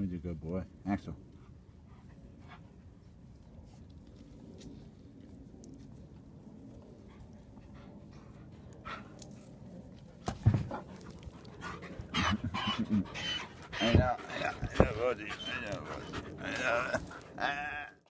He's a good boy. Axel. I know, I know, I know, I know, I know, I know.